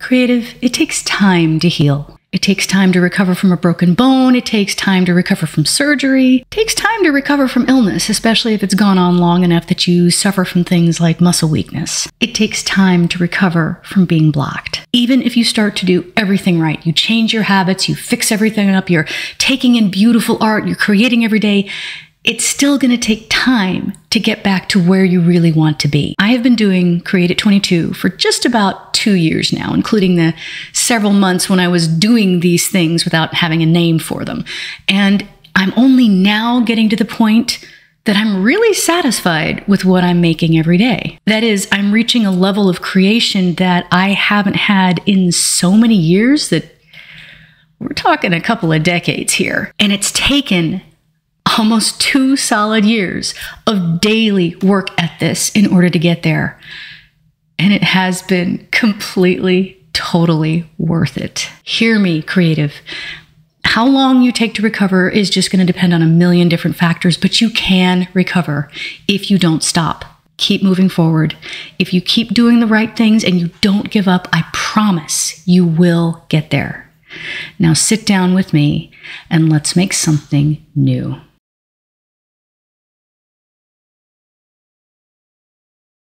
Creative, it takes time to heal. It takes time to recover from a broken bone. It takes time to recover from surgery. It takes time to recover from illness, especially if it's gone on long enough that you suffer from things like muscle weakness. It takes time to recover from being blocked. Even if you start to do everything right, you change your habits, you fix everything up, you're taking in beautiful art, you're creating every day, it's still going to take time to get back to where you really want to be. I have been doing Create It 22 for just about two years now, including the several months when I was doing these things without having a name for them. And I'm only now getting to the point that I'm really satisfied with what I'm making every day. That is, I'm reaching a level of creation that I haven't had in so many years that we're talking a couple of decades here. And it's taken almost two solid years of daily work at this in order to get there. And it has been completely, totally worth it. Hear me, creative. How long you take to recover is just going to depend on a million different factors, but you can recover if you don't stop. Keep moving forward. If you keep doing the right things and you don't give up, I promise you will get there. Now sit down with me and let's make something new.